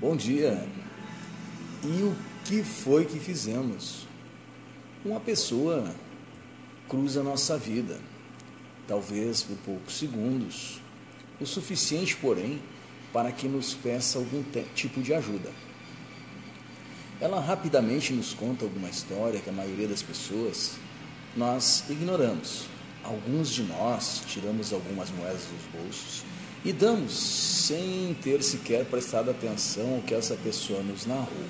Bom dia. E o que foi que fizemos? Uma pessoa cruza nossa vida, talvez por poucos segundos, o suficiente, porém, para que nos peça algum tipo de ajuda. Ela rapidamente nos conta alguma história que a maioria das pessoas nós ignoramos. Alguns de nós tiramos algumas moedas dos bolsos e damos sem ter sequer prestado atenção ao que essa pessoa nos narrou.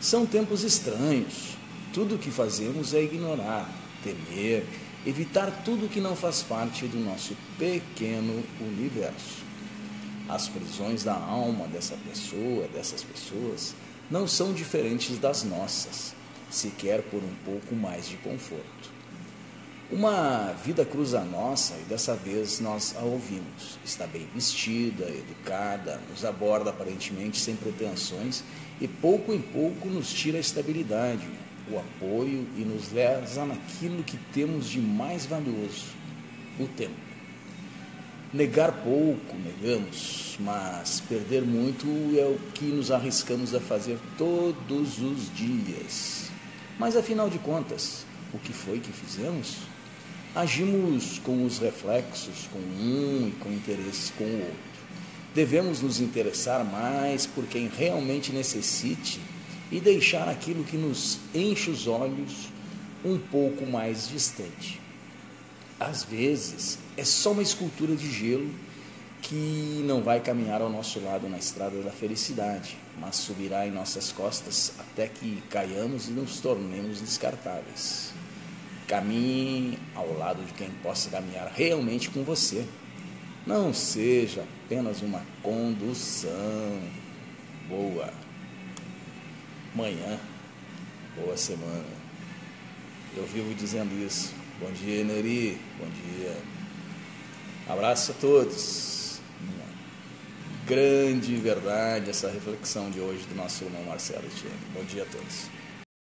São tempos estranhos. Tudo o que fazemos é ignorar, temer, evitar tudo que não faz parte do nosso pequeno universo. As prisões da alma dessa pessoa, dessas pessoas, não são diferentes das nossas, sequer por um pouco mais de conforto. Uma vida cruza nossa e dessa vez nós a ouvimos. Está bem vestida, educada, nos aborda aparentemente sem pretensões e pouco em pouco nos tira a estabilidade, o apoio e nos leva naquilo que temos de mais valioso, o tempo. Negar pouco, negamos, mas perder muito é o que nos arriscamos a fazer todos os dias. Mas afinal de contas, o que foi que fizemos? Agimos com os reflexos com um e com interesse com o outro. Devemos nos interessar mais por quem realmente necessite e deixar aquilo que nos enche os olhos um pouco mais distante. Às vezes, é só uma escultura de gelo que não vai caminhar ao nosso lado na estrada da felicidade, mas subirá em nossas costas até que caiamos e nos tornemos descartáveis. Caminhe ao lado de quem possa caminhar realmente com você. Não seja apenas uma condução. Boa manhã, boa semana. Eu vivo dizendo isso. Bom dia, Neri. Bom dia. Abraço a todos. Uma grande verdade essa reflexão de hoje do nosso irmão Marcelo Etienne. Bom dia a todos.